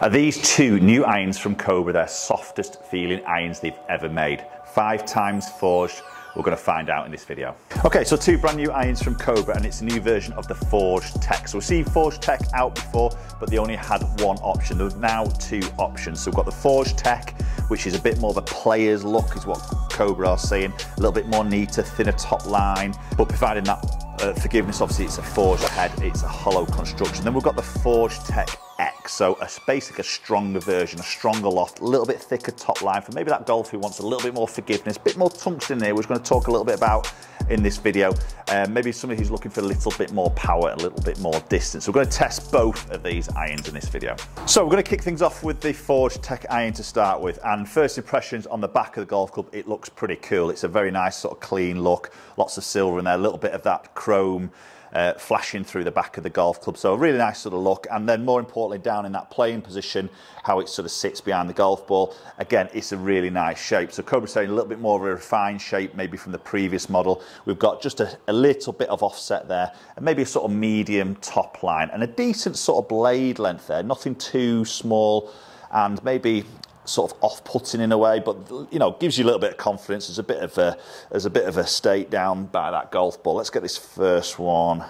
Are these two new irons from Cobra their softest feeling irons they've ever made? Five times forged, we're going to find out in this video. Okay, so two brand new irons from Cobra and it's a new version of the Forged Tec. So we've seen Forged Tec out before, but they only had one option. There are now two options. So we've got the Forged Tec, which is a bit more of a player's look is what Cobra are saying. A little bit more neater, thinner top line, but providing that uh, forgiveness, obviously it's a forged head, it's a hollow construction. Then we've got the Forged Tec X, so a, basically a stronger version, a stronger loft, a little bit thicker top line for maybe that golfer who wants a little bit more forgiveness, a bit more tungsten there, which we're going to talk a little bit about in this video. Um, maybe somebody who's looking for a little bit more power, a little bit more distance. We're going to test both of these irons in this video. So we're going to kick things off with the Forged Tec iron to start with. And first impressions on the back of the golf club, it looks pretty cool. It's a very nice sort of clean look, lots of silver in there, a little bit of that chrome uh, flashing through the back of the golf club. So a really nice sort of look. And then more importantly, down in that playing position, how it sort of sits behind the golf ball. Again, it's a really nice shape. So Cobra saying a little bit more of a refined shape, maybe from the previous model. We've got just a, a little bit of offset there, and maybe a sort of medium top line, and a decent sort of blade length there. Nothing too small, and maybe sort of off-putting in a way, but you know, gives you a little bit of confidence. There's a bit of a there's a bit of a state down by that golf ball. Let's get this first one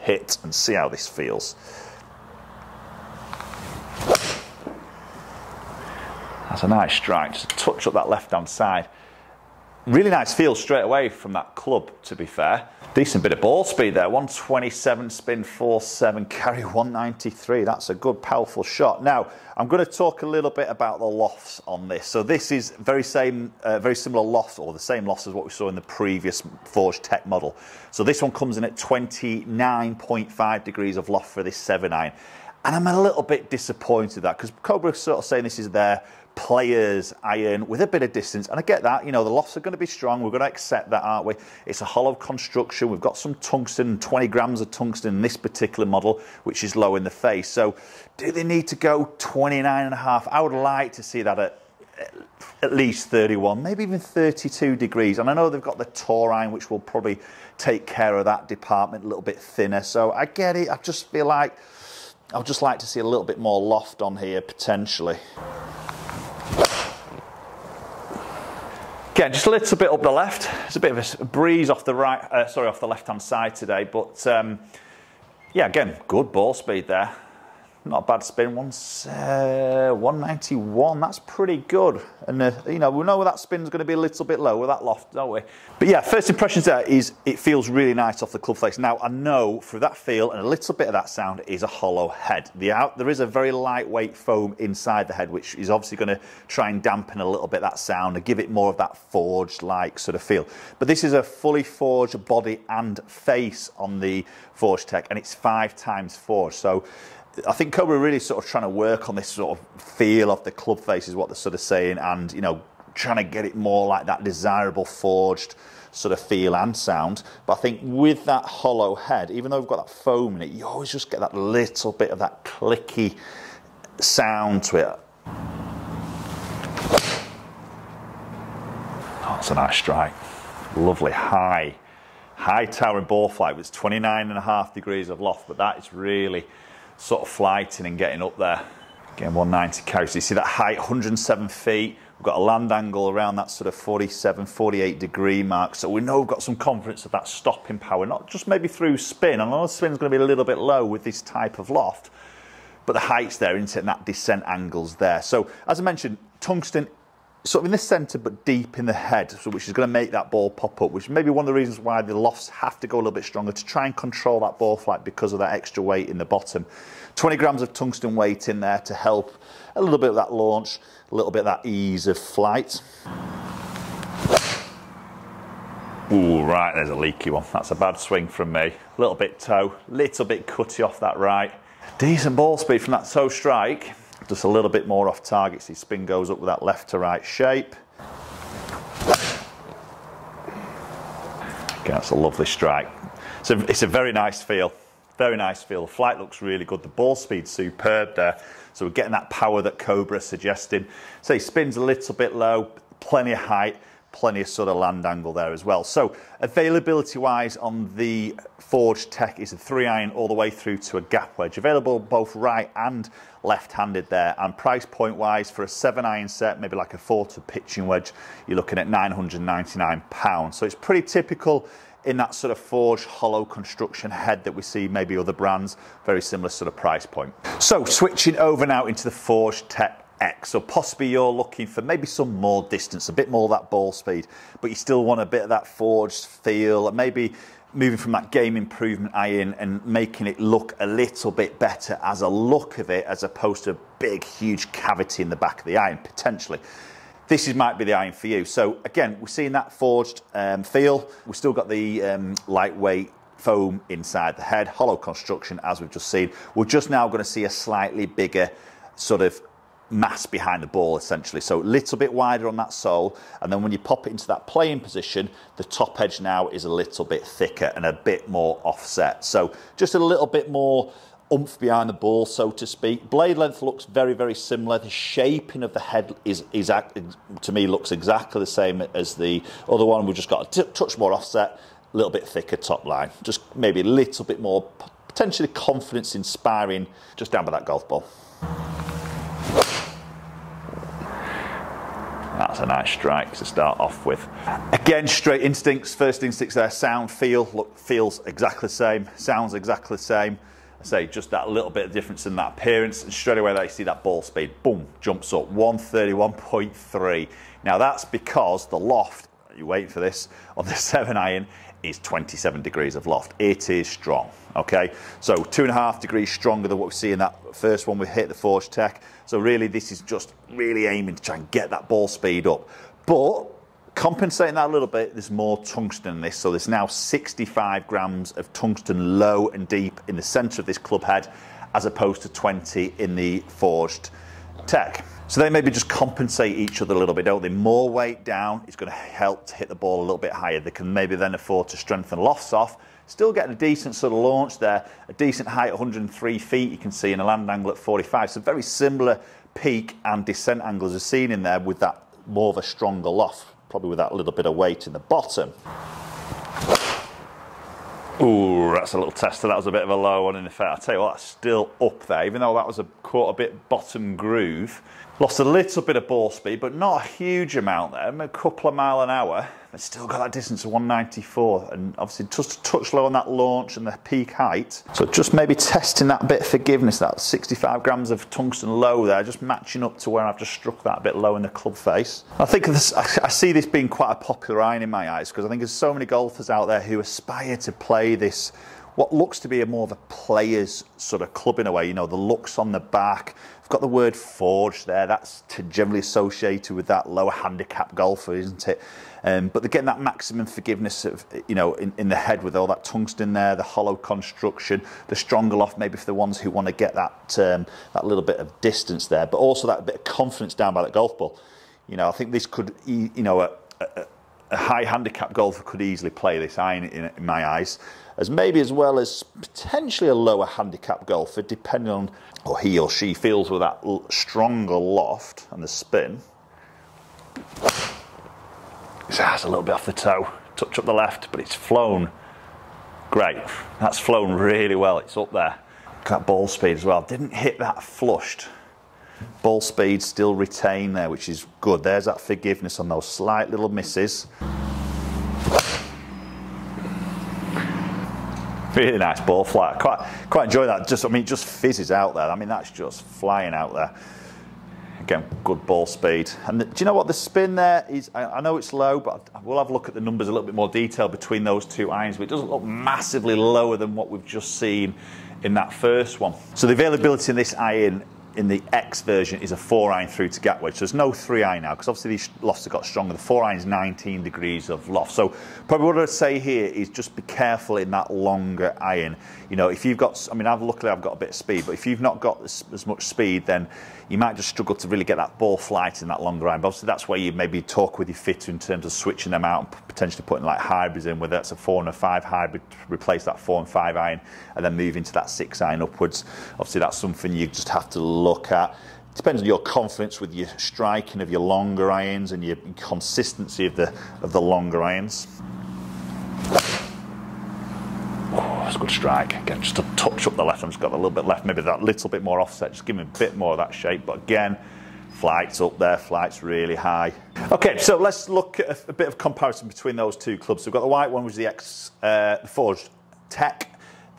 hit and see how this feels. That's a nice strike. Just touch up that left-hand side. Really nice feel straight away from that club, to be fair. Decent bit of ball speed there. 127 spin, 47 carry, 193. That's a good, powerful shot. Now, I'm going to talk a little bit about the lofts on this. So this is very same, uh, very similar loft, or the same loft as what we saw in the previous Forged Tec model. So this one comes in at 29.5 degrees of loft for this 7 iron. And I'm a little bit disappointed that because Cobra sort of saying this is their players iron with a bit of distance. And I get that, you know, the lofts are going to be strong. We're going to accept that, aren't we? It's a hollow construction. We've got some tungsten, 20 grams of tungsten in this particular model, which is low in the face. So do they need to go 29 and a half? I would like to see that at at least 31, maybe even 32 degrees. And I know they've got the Taurine, which will probably take care of that department a little bit thinner. So I get it. I just feel like I'd just like to see a little bit more loft on here potentially. Again, just a little bit up the left. It's a bit of a breeze off the right, uh, sorry, off the left-hand side today. But um, yeah, again, good ball speed there. Not a bad spin. Once uh, 191. That's pretty good. And uh, you know we know that spin's going to be a little bit lower that loft, don't we? But yeah, first impressions there is it feels really nice off the club face. Now I know through that feel and a little bit of that sound is a hollow head. The out there is a very lightweight foam inside the head, which is obviously going to try and dampen a little bit that sound and give it more of that forged-like sort of feel. But this is a fully forged body and face on the Forged Tec, and it's five times forged. So I think Cobra really sort of trying to work on this sort of feel of the club face is what they're sort of saying, and you know, trying to get it more like that desirable forged sort of feel and sound. But I think with that hollow head, even though we've got that foam in it, you always just get that little bit of that clicky sound to it. Oh, that's a nice strike. Lovely high, high towering ball flight. It's 29 and a half degrees of loft, but that is really sort of flighting and getting up there. Again, 190 carry. So you see that height, 107 feet. We've got a land angle around that sort of 47, 48 degree mark. So we know we've got some confidence of that stopping power, not just maybe through spin. I know spin's going to be a little bit low with this type of loft, but the height's there, isn't it? And that descent angle's there. So as I mentioned, tungsten sort of in the centre but deep in the head, so which is going to make that ball pop up, which may be one of the reasons why the lofts have to go a little bit stronger to try and control that ball flight because of that extra weight in the bottom. 20 grams of tungsten weight in there to help a little bit of that launch, a little bit of that ease of flight. Ooh, right, there's a leaky one. That's a bad swing from me. Little bit toe, little bit cutty off that right. Decent ball speed from that toe strike just a little bit more off target. See, spin goes up with that left to right shape. Okay, that's a lovely strike. So it's a very nice feel. Very nice feel. The flight looks really good. The ball speed's superb there. So we're getting that power that Cobra suggested. So he spins a little bit low, plenty of height, plenty of sort of land angle there as well. So availability wise on the Forged Tec is a three iron all the way through to a gap wedge, available both right and left-handed there. And price point wise for a seven iron set, maybe like a four to pitching wedge, you're looking at 999 pounds. So it's pretty typical in that sort of forged hollow construction head that we see maybe other brands, very similar sort of price point. So switching over now into the Forged Tec X. So possibly you're looking for maybe some more distance, a bit more of that ball speed, but you still want a bit of that forged feel, and maybe moving from that game improvement iron and making it look a little bit better as a look of it as opposed to a big huge cavity in the back of the iron potentially. This is, might be the iron for you. So again we're seeing that forged um, feel. We've still got the um, lightweight foam inside the head hollow construction as we've just seen. We're just now going to see a slightly bigger sort of mass behind the ball essentially. So a little bit wider on that sole and then when you pop it into that playing position the top edge now is a little bit thicker and a bit more offset. So just a little bit more oomph behind the ball so to speak. Blade length looks very very similar. The shaping of the head is, is to me looks exactly the same as the other one. We've just got a touch more offset, a little bit thicker top line. Just maybe a little bit more potentially confidence inspiring just down by that golf ball. A nice strike to start off with. Again, straight instincts, first instincts there, sound, feel, look, feels exactly the same, sounds exactly the same. I say just that little bit of difference in that appearance, and straight away they see that ball speed, boom, jumps up, 131.3. Now that's because the loft, you wait for this, on the seven iron is 27 degrees of loft. It is strong, okay? So two and a half degrees stronger than what we see in that first one we hit, the Forged Tec. So really this is just really aiming to try and get that ball speed up. But compensating that a little bit, there's more tungsten in this. So there's now 65 grams of tungsten low and deep in the center of this club head, as opposed to 20 in the Forged Tec. So they maybe just compensate each other a little bit, don't they? More weight down is going to help to hit the ball a little bit higher. They can maybe then afford to strengthen lofts off, still getting a decent sort of launch there, a decent height, 103 feet, you can see, in a land angle at 45. So very similar peak and descent angles are seen in there with that more of a stronger loft, probably with that little bit of weight in the bottom. Ooh, that's a little tester. That was a bit of a low one in effect. I'll tell you what, still up there, even though that was a quite a bit bottom groove. Lost a little bit of ball speed, but not a huge amount there, a couple of mile an hour. But still got that distance of 194, and obviously just a touch low on that launch and the peak height. So just maybe testing that bit of forgiveness, that 65 grams of tungsten low there, just matching up to where I've just struck that a bit low in the club face. I think this, I see this being quite a popular iron in my eyes because I think there's so many golfers out there who aspire to play this what looks to be a more of a player's sort of club in a way. You know, the looks on the back. I've got the word forged there. That's generally associated with that lower handicap golfer, isn't it? Um, but they're getting that maximum forgiveness of, you know, in, in the head with all that tungsten there, the hollow construction, the stronger loft, maybe for the ones who want to get that um, that little bit of distance there, but also that bit of confidence down by that golf ball. You know, I think this could, you know, a, a, a high handicap golfer could easily play this iron in, in my eyes as maybe as well as potentially a lower handicap golfer, depending on or he or she feels with that stronger loft and the spin. That's a little bit off the toe, touch up the left, but it's flown great. That's flown really well. It's up there. That ball speed as well. Didn't hit that flushed. Ball speed still retained there, which is good. There's that forgiveness on those slight little misses. really nice ball flight. Quite, quite enjoy that. Just, I mean, just fizzes out there. I mean, that's just flying out there. Again, good ball speed. And the, do you know what the spin there is? I, I, know it's low, but we'll have a look at the numbers a little bit more detail between those two irons. But it doesn't look massively lower than what we've just seen in that first one. So the availability in this iron in the X version is a 4 iron through to wedge. So there's no 3 iron now because obviously these lofts have got stronger. The 4 iron is 19 degrees of loft. So probably what I'd say here is just be careful in that longer iron. You know, if you've got, I mean, I've luckily I've got a bit of speed, but if you've not got as, as much speed, then you might just struggle to really get that ball flight in that longer iron. But obviously that's where you maybe talk with your fitter in terms of switching them out and potentially putting like hybrids in, whether that's a 4 and a 5 hybrid replace that 4 and 5 iron and then move into that 6 iron upwards. Obviously that's something you just have to look at depends on your confidence with your striking of your longer irons and your consistency of the of the longer irons. Oh, that's a good strike. Again, just to touch up the left, I'm just got a little bit left, maybe that little bit more offset, just give me a bit more of that shape. But again, flight's up there, flight's really high. Okay, so let's look at a, a bit of comparison between those two clubs. So we've got the white one, which is the X, uh, Forged Tec,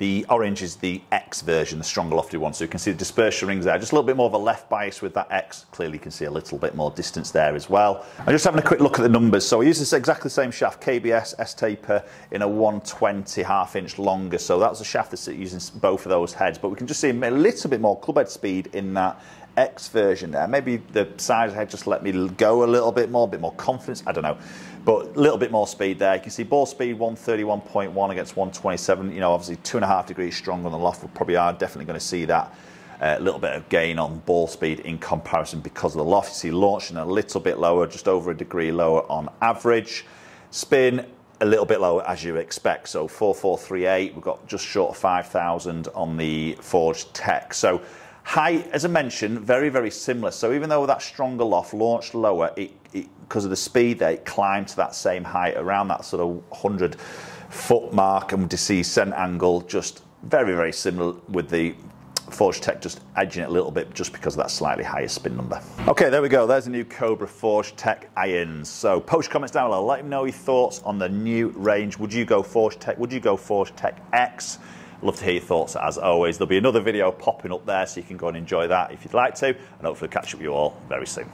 the orange is the X version, the stronger lofty one. So you can see the dispersion rings there. Just a little bit more of a left bias with that X. Clearly you can see a little bit more distance there as well. I'm just having a quick look at the numbers. So we use this exactly the same shaft, KBS S-taper in a 120 half inch longer. So that's a shaft that's using both of those heads. But we can just see a little bit more club head speed in that X version there. Maybe the size head just let me go a little bit more, a bit more confidence. I don't know. But a little bit more speed there. You can see ball speed 131.1 against 127. You know, obviously two and a half degrees stronger on the loft. We probably are definitely going to see that a uh, little bit of gain on ball speed in comparison because of the loft. You see launching a little bit lower, just over a degree lower on average. Spin a little bit lower as you expect. So 4438, we've got just short of 5,000 on the Forged Tec. So height, as I mentioned, very, very similar. So even though that stronger loft launched lower, it because of the speed there, it climbed to that same height around that sort of 100 foot mark and to see cent angle just very, very similar with the Forged Tec just edging it a little bit just because of that slightly higher spin number. Okay, there we go. There's a new Cobra Forged Tec irons. So post comments down below. Let me know your thoughts on the new range. Would you go Forged Tec? Would you go Forged Tec X? Love to hear your thoughts as always. There'll be another video popping up there so you can go and enjoy that if you'd like to. And hopefully catch up with you all very soon.